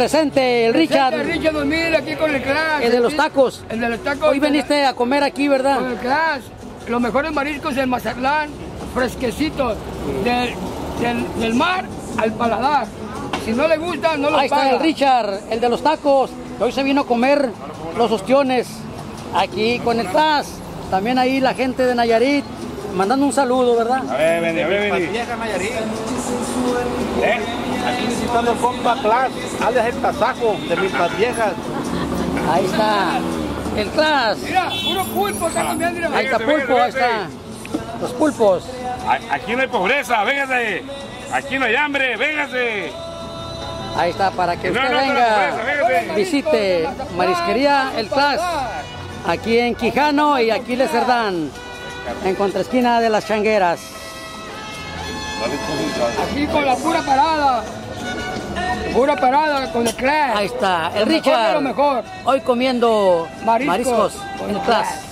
Presente, el Richard. Presente, Richard 2000 aquí con el Clash. El de los tacos. El de los tacos. Hoy veniste a comer aquí, ¿verdad? Con el Clash. Los mejores mariscos del Mazatlán, fresquecitos, del, del, del mar al paladar. Si no le gusta, no lo Ahí está paga. el Richard, el de los tacos. que Hoy se vino a comer los ostiones aquí con el Clash. También ahí la gente de Nayarit mandando un saludo, ¿verdad? A ver, vení, a ver, vení. Vieja Nayarit. ¿Eh? Aquí visitando el compa Clash, alias el tasajo de mis viejas. Ahí está el Clash. Mira, puro pulpo está mira. Ahí está pulpo, ahí está. Los pulpos. Aquí no hay pobreza, véngase. Aquí no hay hambre, véngase. Ahí está, para que usted no, no, venga, visite Marisquería El Clash, aquí en Quijano y aquí Le Cerdán, en contraesquina de las Changueras. Aquí con la pura parada. Pura parada con el Clash. Ahí está, el Lo mejor Richard, lo mejor. hoy comiendo Mariscos. mariscos en el Clash. Clash.